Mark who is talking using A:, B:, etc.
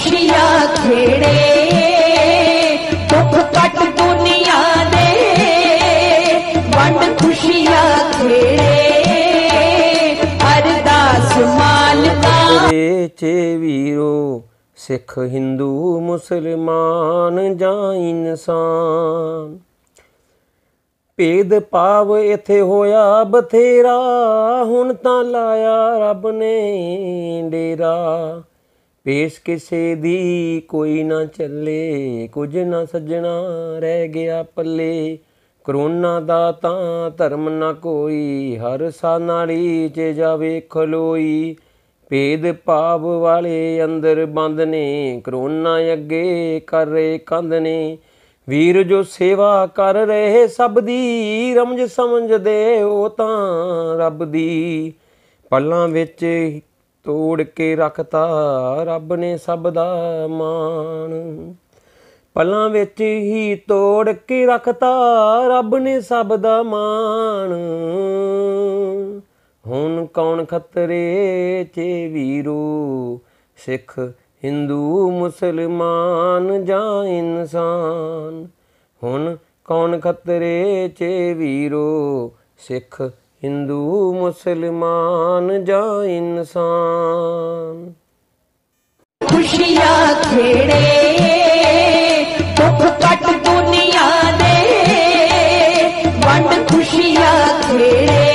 A: ਖੁਸ਼ੀਆਂ ਖੇੜੇ, ਦੁੱਖ ਕੱਟ ਦੁਨੀਆ ਦੇ, ਵੰਡ ਖੁਸ਼ੀਆਂ ਖੇੜੇ ਅਰਦਾਸ ਮਾਲਕਾ।
B: ਚੇ ਵੀਰੋ, ਸਿੱਖ ਹਿੰਦੂ, ਮੁਸਲਮਾਨ ਜਾਂ ਇਨਸਾਨ। ਭੇਦ ਭਾਵ ਇਥੇ ਹੋਇਆ ਬਥੇਰਾ, ਹੁਣ ਤਾਂ ਲਾਇਆ ਰੱਬ ਨੇ ਡੇਰਾ। ਪੇਸ਼ ਕਿਸੇ ਦੀ ਕੋਈ ਨਾ ਚੱਲੇ, ਕੁਝ ਨਾ ਸੱਜਣਾ ਰਹਿ ਗਿਆ ਪੱਲੇ। ਕਰੋਨਾ ਦਾ ਤਾਂ ਧਰਮ ਨਾ ਕੋਈ, ਹਰ ਸਾ ਨਾਲੀ 'ਚ ਜਾਵੇ ਖਲੋਈ। ਭੇਦ ਭਾਵ ਵਾਲੇ ਅੰਦਰ ਬੰਦ ਨੇ, ਕਰੋਨਾ ਅੱਗੇ ਕਰ ਰਹੇ ਕੰਧ ਨੇ। ਵੀਰ ਜੋ ਸੇਵਾ ਕਰ ਰਹੇ ਸਭ ਦੀ, ਰਮਜ ਸਮਝਦੇ ਉਹ ਤਾਂ ਰੱਬ ਦੀ। ਪੱਲਾਂ ਵਿੱਚ ਤੋੜ ਕੇ ਰੱਖਤਾ ਰੱਬ ਨੇ ਸਭ ਦਾ ਮਾਣ। ਪਲਾਂ ਵਿੱਚ ਹੀ ਤੋੜ ਕੇ ਰੱਖਤਾ ਰੱਬ ਨੇ ਸਭ ਦਾ ਮਾਣ। ਹੁਣ ਕੌਣ ਖਤਰੇ ਚ ਵੀਰੋ? ਸਿੱਖ, ਹਿੰਦੂ, ਮੁਸਲਮਾਨ ਜਾਂ ਇਨਸਾਨ? ਹੁਣ ਕੌਣ ਖਤਰੇ ਚ ਵੀਰੋ? ਸਿੱਖ ਹਿੰਦੂ ਮੁਸਲਮਾਨ ਜਾਂ ਇਨਸਾਨ।
A: ਖੁਸ਼ੀਆਂ ਖੇੜੇ ਦੁੱਖ ਕੱਟ ਦੁਨੀਆ ਦੇ। ਵੰਡ ਖੁਸ਼ੀਆਂ ਖੇੜੇ